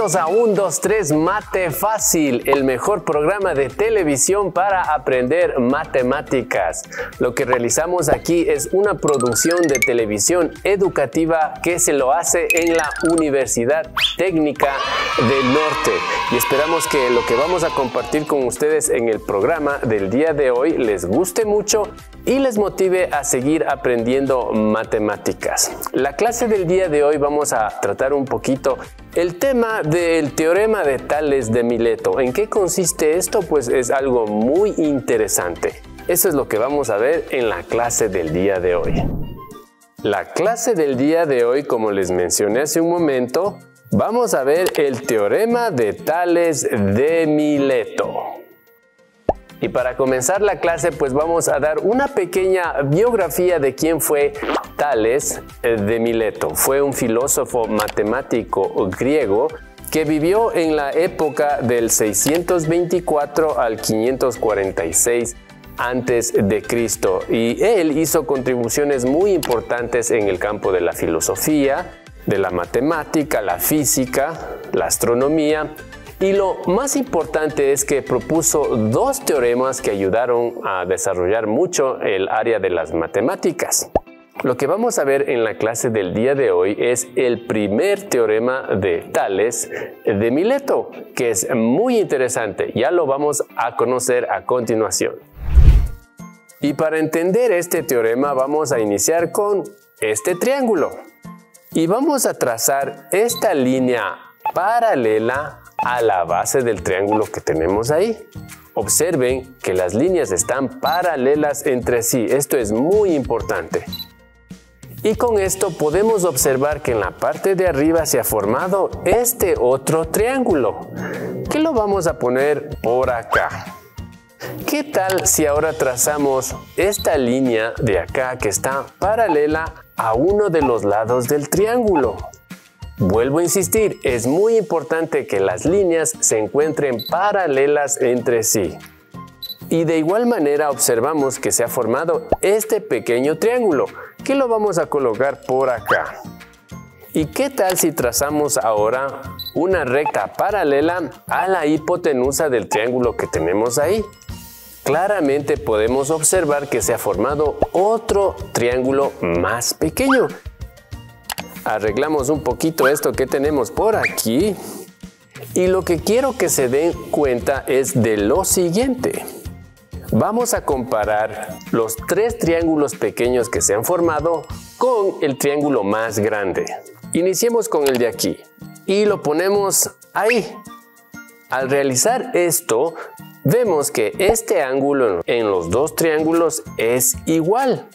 a 1, 2, 3 Mate Fácil, el mejor programa de televisión para aprender matemáticas. Lo que realizamos aquí es una producción de televisión educativa que se lo hace en la Universidad Técnica del Norte. Y esperamos que lo que vamos a compartir con ustedes en el programa del día de hoy les guste mucho y les motive a seguir aprendiendo matemáticas. La clase del día de hoy vamos a tratar un poquito el tema del teorema de Tales de Mileto. ¿En qué consiste esto? Pues es algo muy interesante. Eso es lo que vamos a ver en la clase del día de hoy. La clase del día de hoy, como les mencioné hace un momento, vamos a ver el teorema de Tales de Mileto. Y para comenzar la clase, pues vamos a dar una pequeña biografía de quién fue Tales eh, de Mileto. Fue un filósofo matemático griego que vivió en la época del 624 al 546 antes de Cristo y él hizo contribuciones muy importantes en el campo de la filosofía, de la matemática, la física, la astronomía y lo más importante es que propuso dos teoremas que ayudaron a desarrollar mucho el área de las matemáticas. Lo que vamos a ver en la clase del día de hoy es el primer teorema de Tales de Mileto, que es muy interesante. Ya lo vamos a conocer a continuación. Y para entender este teorema vamos a iniciar con este triángulo. Y vamos a trazar esta línea paralela a la base del triángulo que tenemos ahí. Observen que las líneas están paralelas entre sí. Esto es muy importante. Y con esto podemos observar que en la parte de arriba se ha formado este otro triángulo, que lo vamos a poner por acá. ¿Qué tal si ahora trazamos esta línea de acá que está paralela a uno de los lados del triángulo? Vuelvo a insistir, es muy importante que las líneas se encuentren paralelas entre sí. Y de igual manera observamos que se ha formado este pequeño triángulo, que lo vamos a colocar por acá. ¿Y qué tal si trazamos ahora una recta paralela a la hipotenusa del triángulo que tenemos ahí? Claramente podemos observar que se ha formado otro triángulo más pequeño arreglamos un poquito esto que tenemos por aquí y lo que quiero que se den cuenta es de lo siguiente. Vamos a comparar los tres triángulos pequeños que se han formado con el triángulo más grande. Iniciemos con el de aquí y lo ponemos ahí. Al realizar esto, vemos que este ángulo en los dos triángulos es igual.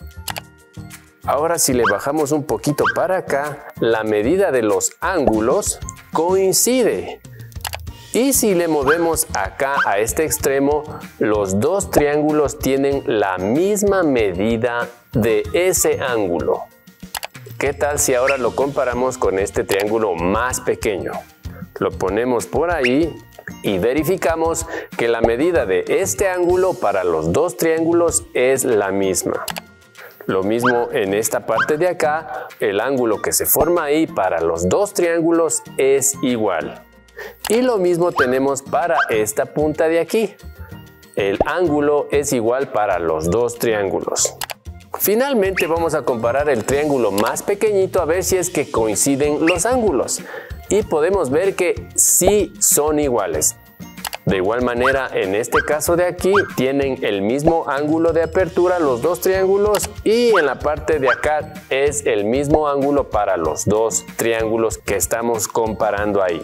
Ahora si le bajamos un poquito para acá, la medida de los ángulos coincide. Y si le movemos acá a este extremo, los dos triángulos tienen la misma medida de ese ángulo. ¿Qué tal si ahora lo comparamos con este triángulo más pequeño? Lo ponemos por ahí y verificamos que la medida de este ángulo para los dos triángulos es la misma. Lo mismo en esta parte de acá, el ángulo que se forma ahí para los dos triángulos es igual. Y lo mismo tenemos para esta punta de aquí. El ángulo es igual para los dos triángulos. Finalmente vamos a comparar el triángulo más pequeñito a ver si es que coinciden los ángulos. Y podemos ver que sí son iguales. De igual manera, en este caso de aquí, tienen el mismo ángulo de apertura los dos triángulos y en la parte de acá es el mismo ángulo para los dos triángulos que estamos comparando ahí.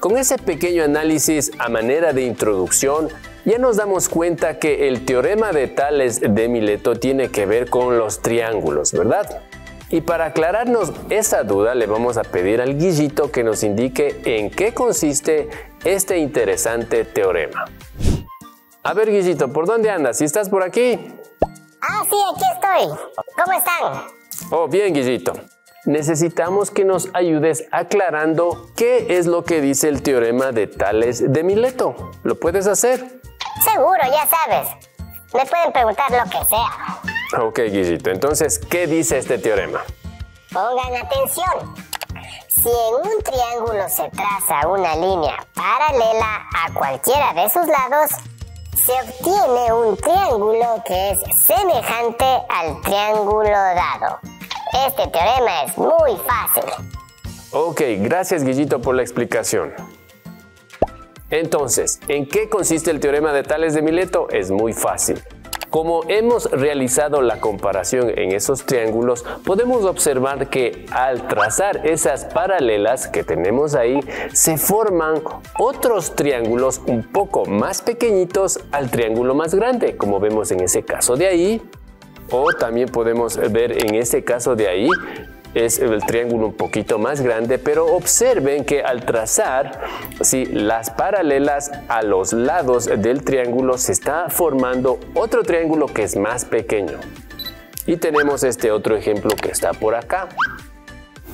Con ese pequeño análisis a manera de introducción, ya nos damos cuenta que el teorema de Tales de Mileto tiene que ver con los triángulos, ¿verdad? Y para aclararnos esa duda le vamos a pedir al Guillito que nos indique en qué consiste este interesante teorema. A ver Guillito, ¿por dónde andas? ¿Si estás por aquí? Ah, sí, aquí estoy. ¿Cómo están? Oh, bien Guillito. Necesitamos que nos ayudes aclarando qué es lo que dice el teorema de Tales de Mileto. ¿Lo puedes hacer? Seguro, ya sabes. Me pueden preguntar lo que sea. Ok, Guillito. Entonces, ¿qué dice este teorema? Pongan atención. Si en un triángulo se traza una línea paralela a cualquiera de sus lados, se obtiene un triángulo que es semejante al triángulo dado. Este teorema es muy fácil. Ok, gracias Guillito por la explicación. Entonces, ¿en qué consiste el teorema de Tales de Mileto? Es muy fácil. Como hemos realizado la comparación en esos triángulos, podemos observar que al trazar esas paralelas que tenemos ahí, se forman otros triángulos un poco más pequeñitos al triángulo más grande, como vemos en ese caso de ahí, o también podemos ver en este caso de ahí es el triángulo un poquito más grande, pero observen que al trazar si las paralelas a los lados del triángulo se está formando otro triángulo que es más pequeño. Y tenemos este otro ejemplo que está por acá.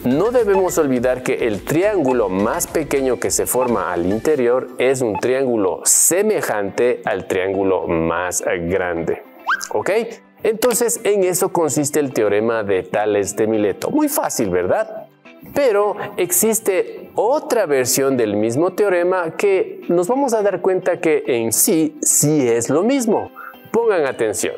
No debemos olvidar que el triángulo más pequeño que se forma al interior es un triángulo semejante al triángulo más grande. ¿Ok? Entonces, en eso consiste el teorema de Tales de Mileto. Muy fácil, ¿verdad? Pero existe otra versión del mismo teorema que nos vamos a dar cuenta que en sí sí es lo mismo. Pongan atención.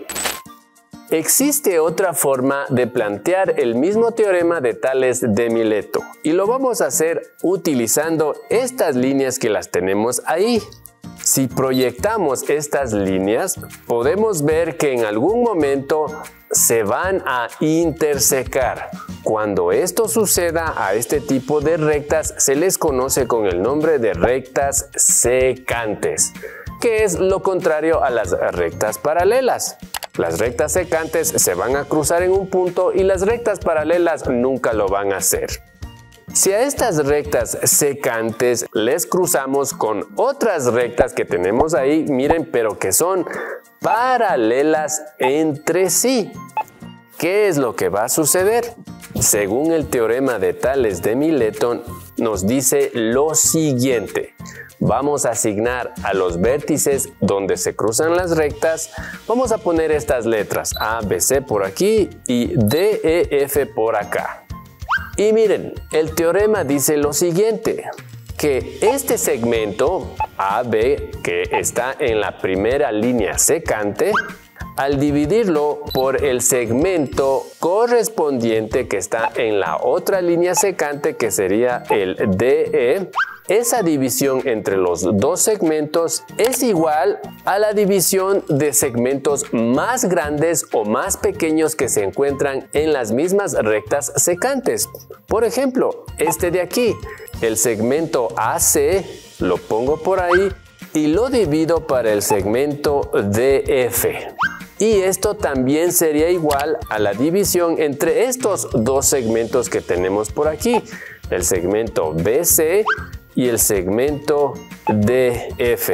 Existe otra forma de plantear el mismo teorema de Tales de Mileto y lo vamos a hacer utilizando estas líneas que las tenemos ahí. Si proyectamos estas líneas, podemos ver que en algún momento se van a intersecar. Cuando esto suceda a este tipo de rectas, se les conoce con el nombre de rectas secantes, que es lo contrario a las rectas paralelas. Las rectas secantes se van a cruzar en un punto y las rectas paralelas nunca lo van a hacer. Si a estas rectas secantes les cruzamos con otras rectas que tenemos ahí, miren, pero que son paralelas entre sí. ¿Qué es lo que va a suceder? Según el teorema de Tales de Mileto, nos dice lo siguiente. Vamos a asignar a los vértices donde se cruzan las rectas, vamos a poner estas letras A, B, C por aquí y D, E, F por acá. Y miren, el teorema dice lo siguiente, que este segmento AB que está en la primera línea secante, al dividirlo por el segmento correspondiente que está en la otra línea secante que sería el DE, esa división entre los dos segmentos es igual a la división de segmentos más grandes o más pequeños que se encuentran en las mismas rectas secantes. Por ejemplo, este de aquí, el segmento AC, lo pongo por ahí y lo divido para el segmento DF. Y esto también sería igual a la división entre estos dos segmentos que tenemos por aquí, el segmento BC y el segmento DF.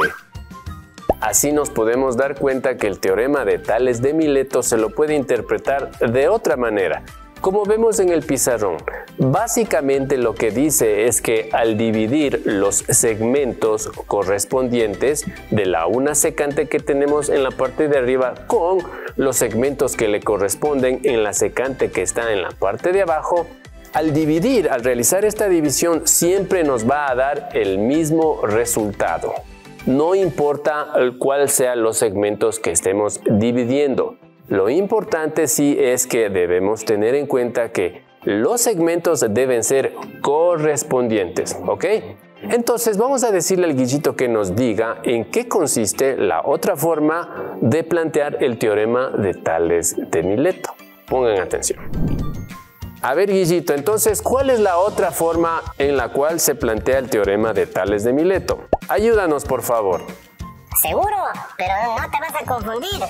Así nos podemos dar cuenta que el teorema de Tales de Mileto se lo puede interpretar de otra manera. Como vemos en el pizarrón, básicamente lo que dice es que al dividir los segmentos correspondientes de la una secante que tenemos en la parte de arriba con los segmentos que le corresponden en la secante que está en la parte de abajo, al dividir, al realizar esta división, siempre nos va a dar el mismo resultado. No importa cuál sean los segmentos que estemos dividiendo. Lo importante sí es que debemos tener en cuenta que los segmentos deben ser correspondientes, ¿ok? Entonces vamos a decirle al guillito que nos diga en qué consiste la otra forma de plantear el teorema de Tales de Mileto. Pongan atención. A ver, Guillito, entonces, ¿cuál es la otra forma en la cual se plantea el teorema de Tales de Mileto? Ayúdanos, por favor. Seguro, pero no te vas a confundir.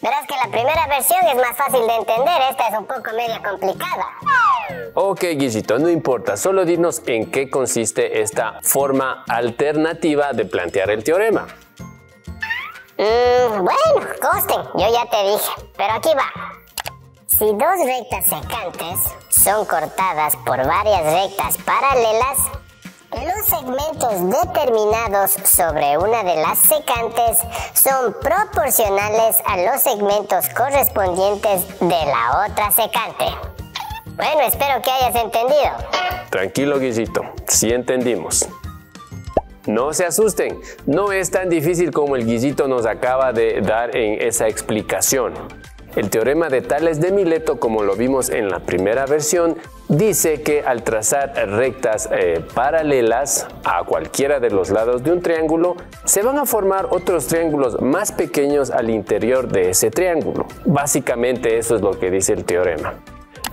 Verás que la primera versión es más fácil de entender, esta es un poco media complicada. Ok, Guillito, no importa, solo dinos en qué consiste esta forma alternativa de plantear el teorema. Mm, bueno, costen, yo ya te dije, pero aquí va. Si dos rectas secantes son cortadas por varias rectas paralelas, los segmentos determinados sobre una de las secantes son proporcionales a los segmentos correspondientes de la otra secante. Bueno, espero que hayas entendido. Tranquilo, Guillito, sí entendimos. No se asusten, no es tan difícil como el Guillito nos acaba de dar en esa explicación. El teorema de Tales de Mileto, como lo vimos en la primera versión, dice que al trazar rectas eh, paralelas a cualquiera de los lados de un triángulo, se van a formar otros triángulos más pequeños al interior de ese triángulo. Básicamente eso es lo que dice el teorema.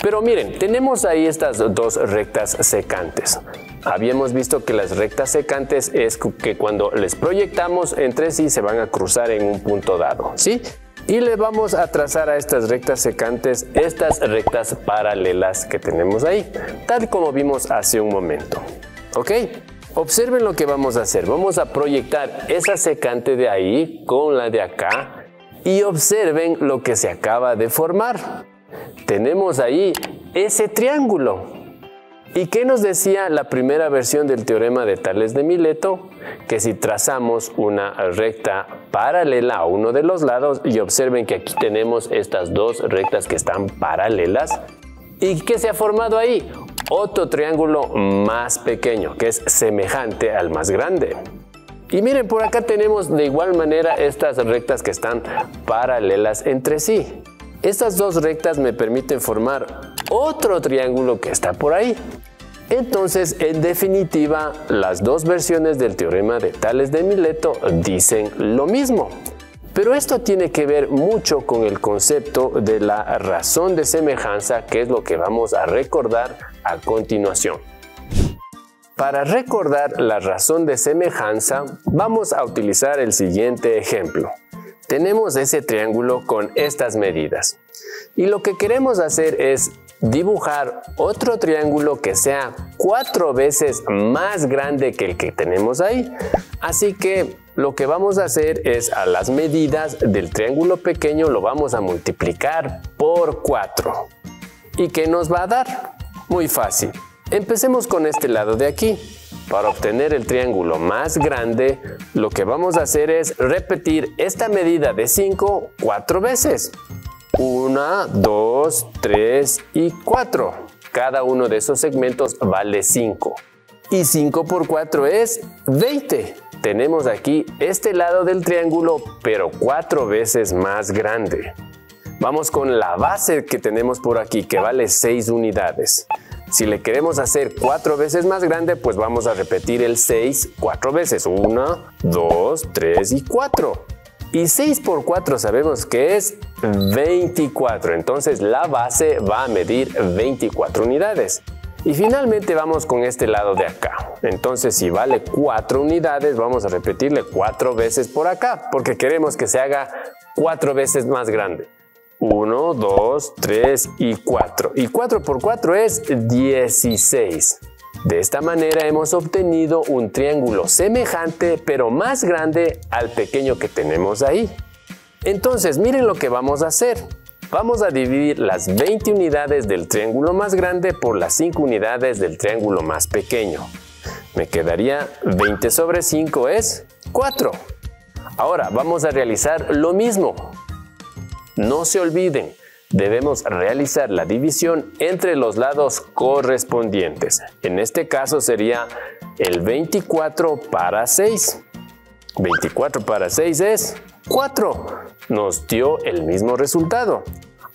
Pero miren, tenemos ahí estas dos rectas secantes. Habíamos visto que las rectas secantes es que cuando les proyectamos entre sí se van a cruzar en un punto dado, ¿sí? Y le vamos a trazar a estas rectas secantes estas rectas paralelas que tenemos ahí, tal como vimos hace un momento. ¿Ok? Observen lo que vamos a hacer. Vamos a proyectar esa secante de ahí con la de acá y observen lo que se acaba de formar. Tenemos ahí ese triángulo. ¿Y qué nos decía la primera versión del teorema de Tales de Mileto? Que si trazamos una recta paralela a uno de los lados, y observen que aquí tenemos estas dos rectas que están paralelas, ¿y qué se ha formado ahí? Otro triángulo más pequeño, que es semejante al más grande. Y miren, por acá tenemos de igual manera estas rectas que están paralelas entre sí. Estas dos rectas me permiten formar otro triángulo que está por ahí. Entonces, en definitiva, las dos versiones del teorema de Tales de Mileto dicen lo mismo. Pero esto tiene que ver mucho con el concepto de la razón de semejanza, que es lo que vamos a recordar a continuación. Para recordar la razón de semejanza, vamos a utilizar el siguiente ejemplo. Tenemos ese triángulo con estas medidas. Y lo que queremos hacer es dibujar otro triángulo que sea cuatro veces más grande que el que tenemos ahí. Así que lo que vamos a hacer es a las medidas del triángulo pequeño lo vamos a multiplicar por 4. ¿Y qué nos va a dar? Muy fácil. Empecemos con este lado de aquí. Para obtener el triángulo más grande, lo que vamos a hacer es repetir esta medida de 5 cuatro veces. 1, 2, 3 y 4. Cada uno de esos segmentos vale 5. Y 5 por 4 es 20. Tenemos aquí este lado del triángulo, pero 4 veces más grande. Vamos con la base que tenemos por aquí, que vale 6 unidades. Si le queremos hacer 4 veces más grande, pues vamos a repetir el 6 4 veces. 1, 2, 3 y 4. Y 6 por 4 sabemos que es 24. Entonces la base va a medir 24 unidades. Y finalmente vamos con este lado de acá. Entonces si vale 4 unidades, vamos a repetirle 4 veces por acá, porque queremos que se haga 4 veces más grande. 1, 2, 3 y 4. Y 4 por 4 es 16. De esta manera hemos obtenido un triángulo semejante pero más grande al pequeño que tenemos ahí. Entonces miren lo que vamos a hacer. Vamos a dividir las 20 unidades del triángulo más grande por las 5 unidades del triángulo más pequeño. Me quedaría 20 sobre 5 es 4. Ahora vamos a realizar lo mismo. No se olviden, debemos realizar la división entre los lados correspondientes. En este caso sería el 24 para 6. 24 para 6 es 4. Nos dio el mismo resultado.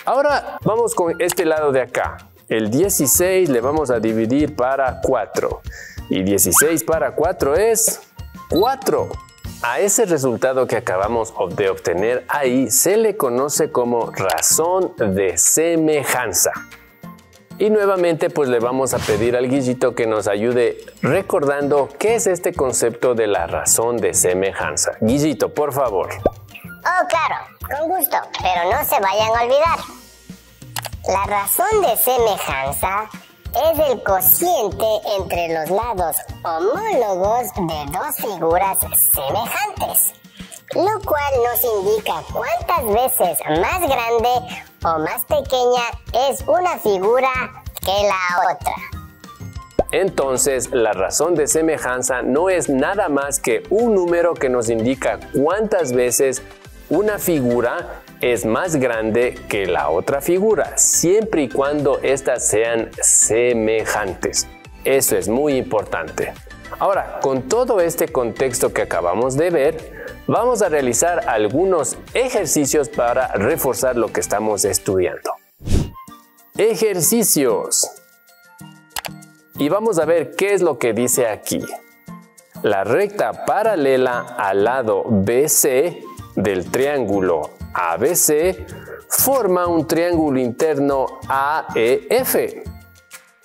Ahora vamos con este lado de acá. El 16 le vamos a dividir para 4. Y 16 para 4 es 4. A ese resultado que acabamos de obtener ahí se le conoce como razón de semejanza. Y nuevamente pues le vamos a pedir al Guillito que nos ayude recordando qué es este concepto de la razón de semejanza. Guillito, por favor. Oh, claro, con gusto, pero no se vayan a olvidar. La razón de semejanza es el cociente entre los lados homólogos de dos figuras semejantes, lo cual nos indica cuántas veces más grande o más pequeña es una figura que la otra. Entonces, la razón de semejanza no es nada más que un número que nos indica cuántas veces una figura es más grande que la otra figura, siempre y cuando éstas sean semejantes. Eso es muy importante. Ahora, con todo este contexto que acabamos de ver, vamos a realizar algunos ejercicios para reforzar lo que estamos estudiando. Ejercicios. Y vamos a ver qué es lo que dice aquí. La recta paralela al lado BC del triángulo ABC forma un triángulo interno AEF.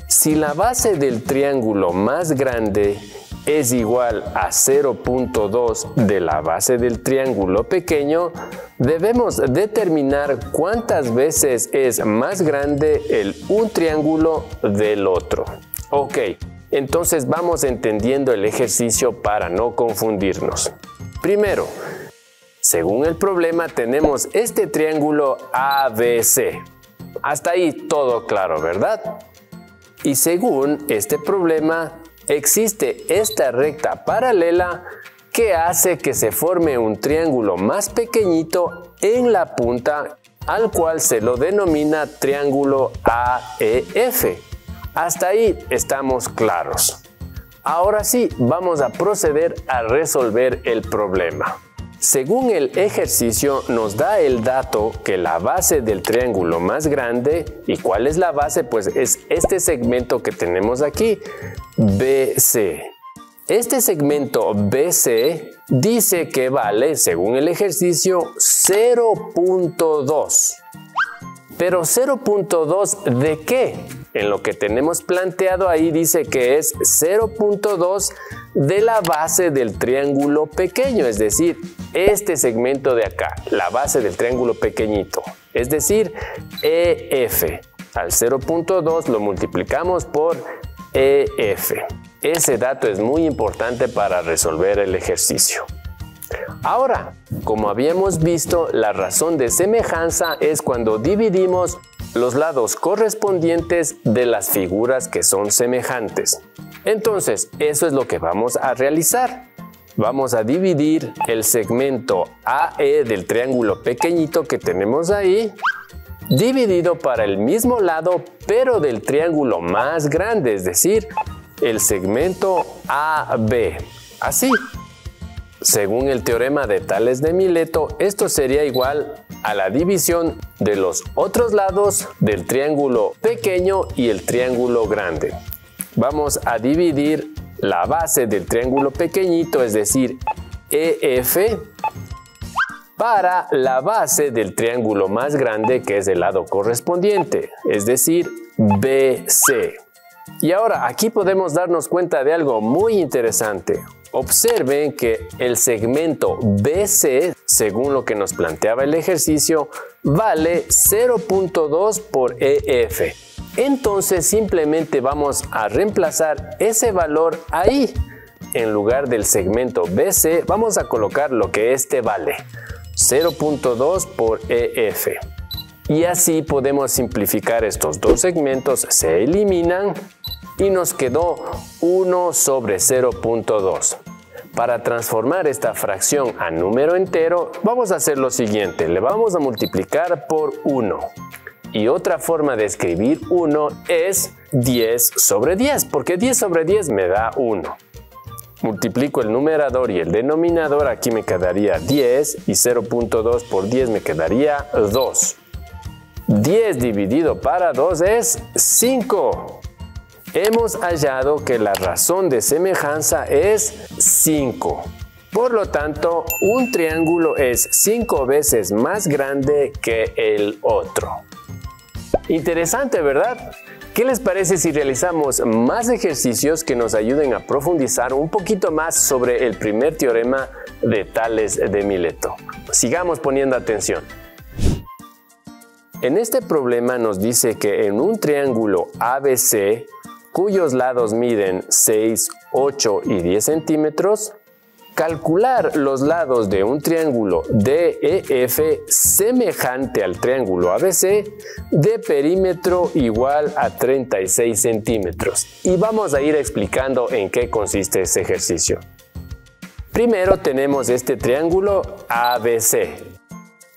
Si la base del triángulo más grande es igual a 0.2 de la base del triángulo pequeño, debemos determinar cuántas veces es más grande el un triángulo del otro. Ok, entonces vamos entendiendo el ejercicio para no confundirnos. Primero, según el problema tenemos este triángulo ABC. Hasta ahí todo claro, ¿verdad? Y según este problema existe esta recta paralela que hace que se forme un triángulo más pequeñito en la punta al cual se lo denomina triángulo AEF. Hasta ahí estamos claros. Ahora sí, vamos a proceder a resolver el problema. Según el ejercicio nos da el dato que la base del triángulo más grande, ¿y cuál es la base? Pues es este segmento que tenemos aquí, BC. Este segmento BC dice que vale, según el ejercicio, 0.2. Pero 0.2 de qué? En lo que tenemos planteado ahí dice que es 0.2 de la base del triángulo pequeño, es decir, este segmento de acá, la base del triángulo pequeñito, es decir, EF. Al 0.2 lo multiplicamos por EF. Ese dato es muy importante para resolver el ejercicio. Ahora, como habíamos visto, la razón de semejanza es cuando dividimos los lados correspondientes de las figuras que son semejantes. Entonces, eso es lo que vamos a realizar. Vamos a dividir el segmento AE del triángulo pequeñito que tenemos ahí, dividido para el mismo lado, pero del triángulo más grande, es decir, el segmento AB. Así. Según el teorema de Tales de Mileto, esto sería igual a la división de los otros lados del triángulo pequeño y el triángulo grande. Vamos a dividir la base del triángulo pequeñito, es decir, EF, para la base del triángulo más grande que es el lado correspondiente, es decir, BC. Y ahora aquí podemos darnos cuenta de algo muy interesante. Observen que el segmento BC, según lo que nos planteaba el ejercicio, vale 0.2 por EF. Entonces simplemente vamos a reemplazar ese valor ahí. En lugar del segmento BC, vamos a colocar lo que este vale, 0.2 por EF. Y así podemos simplificar estos dos segmentos, se eliminan y nos quedó 1 sobre 0.2. Para transformar esta fracción a número entero, vamos a hacer lo siguiente. Le vamos a multiplicar por 1. Y otra forma de escribir 1 es 10 sobre 10, porque 10 sobre 10 me da 1. Multiplico el numerador y el denominador, aquí me quedaría 10 y 0.2 por 10 me quedaría 2. 10 dividido para 2 es 5 hemos hallado que la razón de semejanza es 5. Por lo tanto, un triángulo es 5 veces más grande que el otro. Interesante, ¿verdad? ¿Qué les parece si realizamos más ejercicios que nos ayuden a profundizar un poquito más sobre el primer teorema de Tales de Mileto? Sigamos poniendo atención. En este problema nos dice que en un triángulo ABC cuyos lados miden 6, 8 y 10 centímetros, calcular los lados de un triángulo DEF semejante al triángulo ABC de perímetro igual a 36 centímetros. Y vamos a ir explicando en qué consiste ese ejercicio. Primero tenemos este triángulo ABC.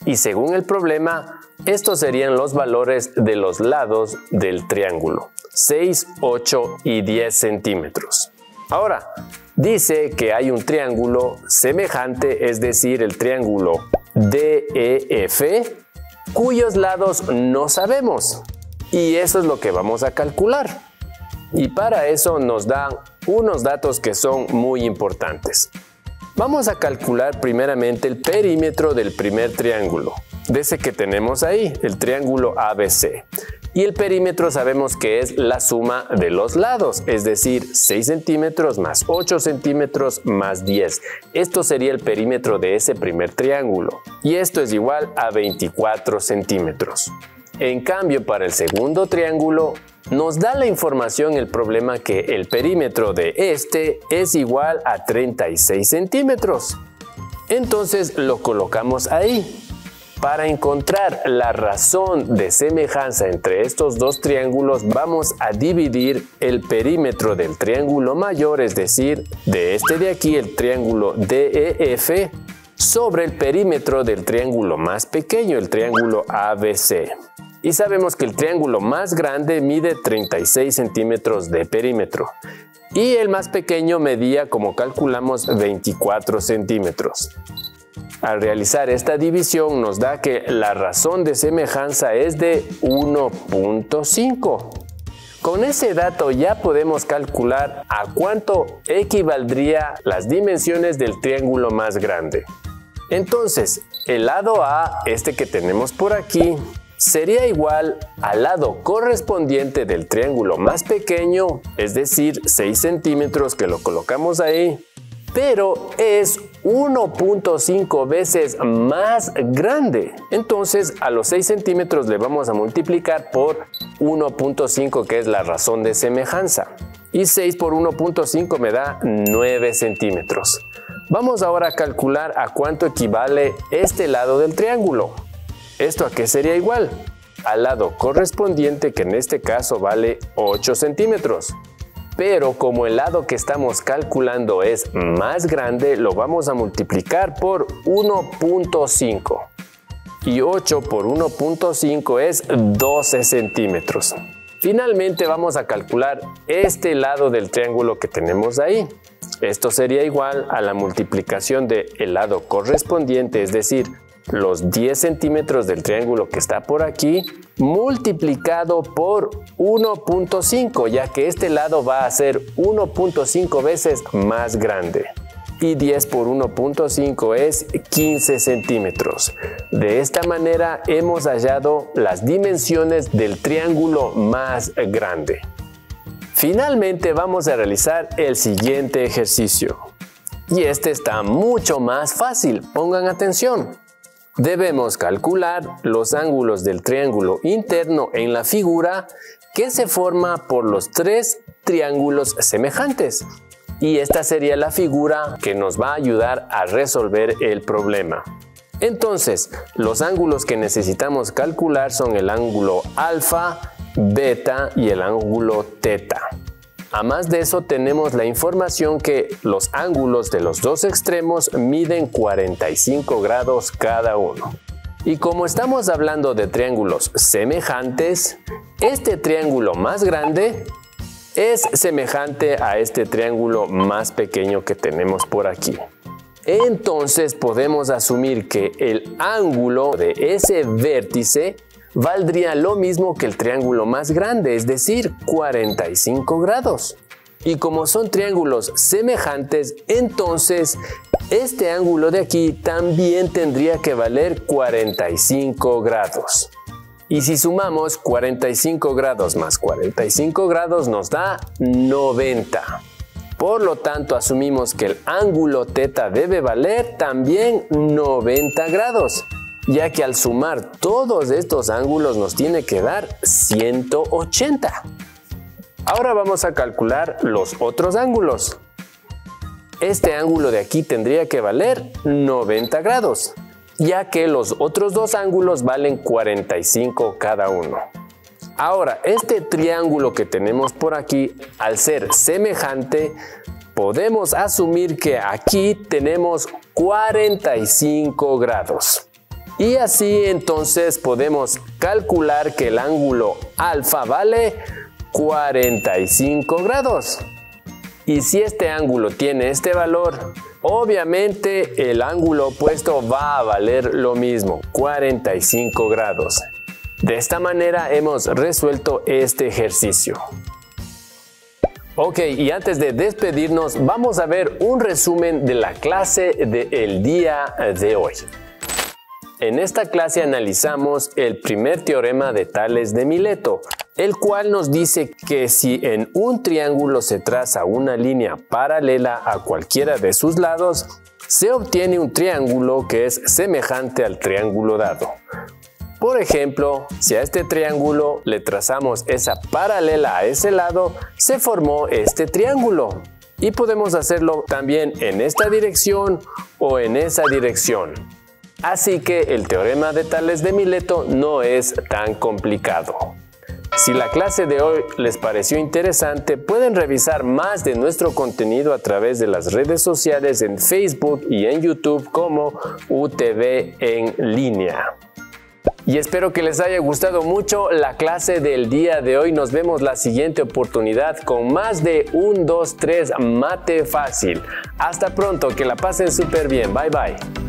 Y según el problema, estos serían los valores de los lados del triángulo, 6, 8 y 10 centímetros. Ahora, dice que hay un triángulo semejante, es decir, el triángulo DEF, cuyos lados no sabemos. Y eso es lo que vamos a calcular. Y para eso nos dan unos datos que son muy importantes. Vamos a calcular primeramente el perímetro del primer triángulo, de ese que tenemos ahí, el triángulo ABC. Y el perímetro sabemos que es la suma de los lados, es decir, 6 centímetros más 8 centímetros más 10. Esto sería el perímetro de ese primer triángulo. Y esto es igual a 24 centímetros. En cambio, para el segundo triángulo, nos da la información el problema que el perímetro de este es igual a 36 centímetros. Entonces lo colocamos ahí. Para encontrar la razón de semejanza entre estos dos triángulos vamos a dividir el perímetro del triángulo mayor, es decir, de este de aquí, el triángulo DEF, sobre el perímetro del triángulo más pequeño, el triángulo ABC y sabemos que el triángulo más grande mide 36 centímetros de perímetro y el más pequeño medía, como calculamos, 24 centímetros. Al realizar esta división nos da que la razón de semejanza es de 1.5. Con ese dato ya podemos calcular a cuánto equivaldría las dimensiones del triángulo más grande. Entonces, el lado A, este que tenemos por aquí, sería igual al lado correspondiente del triángulo más pequeño, es decir, 6 centímetros que lo colocamos ahí, pero es 1.5 veces más grande. Entonces a los 6 centímetros le vamos a multiplicar por 1.5 que es la razón de semejanza. Y 6 por 1.5 me da 9 centímetros. Vamos ahora a calcular a cuánto equivale este lado del triángulo. ¿Esto a qué sería igual? Al lado correspondiente que en este caso vale 8 centímetros. Pero como el lado que estamos calculando es más grande, lo vamos a multiplicar por 1.5. Y 8 por 1.5 es 12 centímetros. Finalmente vamos a calcular este lado del triángulo que tenemos ahí. Esto sería igual a la multiplicación del lado correspondiente, es decir, los 10 centímetros del triángulo que está por aquí multiplicado por 1.5 ya que este lado va a ser 1.5 veces más grande y 10 por 1.5 es 15 centímetros. De esta manera hemos hallado las dimensiones del triángulo más grande. Finalmente vamos a realizar el siguiente ejercicio. Y este está mucho más fácil, pongan atención. Debemos calcular los ángulos del triángulo interno en la figura que se forma por los tres triángulos semejantes. Y esta sería la figura que nos va a ayudar a resolver el problema. Entonces, los ángulos que necesitamos calcular son el ángulo alfa, beta y el ángulo teta. A más de eso tenemos la información que los ángulos de los dos extremos miden 45 grados cada uno. Y como estamos hablando de triángulos semejantes, este triángulo más grande es semejante a este triángulo más pequeño que tenemos por aquí. Entonces podemos asumir que el ángulo de ese vértice valdría lo mismo que el triángulo más grande, es decir, 45 grados. Y como son triángulos semejantes, entonces este ángulo de aquí también tendría que valer 45 grados. Y si sumamos 45 grados más 45 grados nos da 90. Por lo tanto, asumimos que el ángulo teta debe valer también 90 grados ya que al sumar todos estos ángulos nos tiene que dar 180. Ahora vamos a calcular los otros ángulos. Este ángulo de aquí tendría que valer 90 grados, ya que los otros dos ángulos valen 45 cada uno. Ahora, este triángulo que tenemos por aquí, al ser semejante, podemos asumir que aquí tenemos 45 grados. Y así entonces podemos calcular que el ángulo alfa vale 45 grados. Y si este ángulo tiene este valor, obviamente el ángulo opuesto va a valer lo mismo, 45 grados. De esta manera hemos resuelto este ejercicio. Ok, y antes de despedirnos, vamos a ver un resumen de la clase del día de hoy. En esta clase analizamos el primer teorema de Tales de Mileto, el cual nos dice que si en un triángulo se traza una línea paralela a cualquiera de sus lados, se obtiene un triángulo que es semejante al triángulo dado. Por ejemplo, si a este triángulo le trazamos esa paralela a ese lado, se formó este triángulo. Y podemos hacerlo también en esta dirección o en esa dirección. Así que el teorema de Tales de Mileto no es tan complicado. Si la clase de hoy les pareció interesante, pueden revisar más de nuestro contenido a través de las redes sociales en Facebook y en YouTube como UTV en línea. Y espero que les haya gustado mucho la clase del día de hoy. Nos vemos la siguiente oportunidad con más de 1, 2, 3 mate fácil. Hasta pronto, que la pasen súper bien. Bye bye.